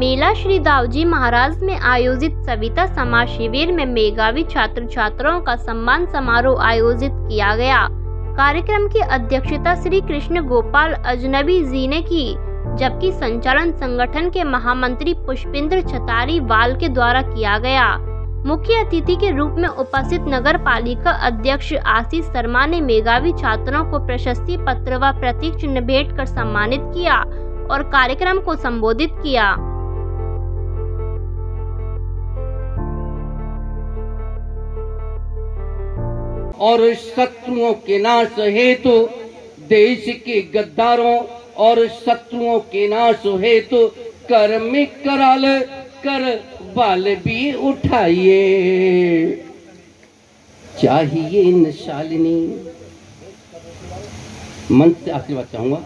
मेला श्री दावजी महाराज में आयोजित सविता समाज शिविर में मेघावी छात्र छात्राओं का सम्मान समारोह आयोजित किया गया। कार्यक्रम की अध्यक्षता श्री कृष्ण गोपाल अजनबी जी ने की, जबकि संचालन संगठन के महामंत्री पुष्पेंद्र छतारी वाल के द्वारा किया गया। मुख्य अतिथि के रूप में उपस्थित नगर पालिका अध्यक्ष आशीष शर्मा ने मेघावी छात्रों को प्रशस्ति पत्र व प्रतीक चिन्ह भेंट कर सम्मानित किया और कार्यक्रम को संबोधित किया। और शत्रुओं के नाश हेतु तो देश के गद्दारों और शत्रुओं के नाश हेतु कर में कराल, कर बाल भी उठाइए। चाहिए न शालिनी मन से आशीर्वाद चाहूँगा।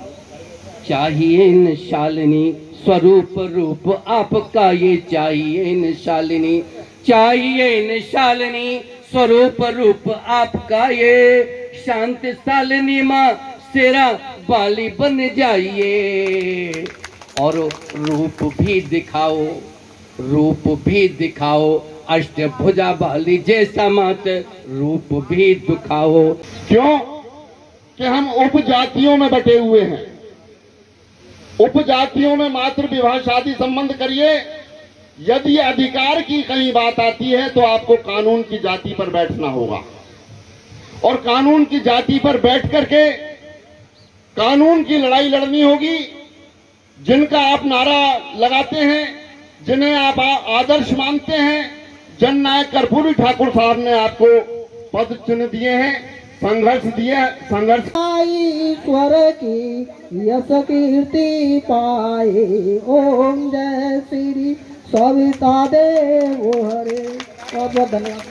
चाहिए न शालिनी स्वरूप रूप आपका ये चाहिए न शालिनी चाहिए न शालिनी स्वरूप रूप आपका ये। शांत शालिनी माँ, सेरा बाली बन जाइए। और रूप भी दिखाओ, रूप भी दिखाओ अष्ट भुजा बाली जैसा मत, रूप भी दिखाओ। क्यों? कि हम उपजातियों में बटे हुए हैं। उपजातियों में मातृ विवाह शादी संबंध करिए। यदि अधिकार की कहीं बात आती है तो आपको कानून की जाति पर बैठना होगा। और कानून की जाति पर बैठ करके कानून की लड़ाई लड़नी होगी, जिनका आप नारा लगाते हैं, जिन्हें आप आदर्श मानते हैं। जन नायक कर्पूरी ठाकुर साहब ने आपको पद चिन्ह दिए हैं। संघर्ष दिया, संघर्ष। ईश्वर की यश कीर्ति पाए। ओम जय श्री सविता देव हरे। बहुत बहुत धन्यवाद।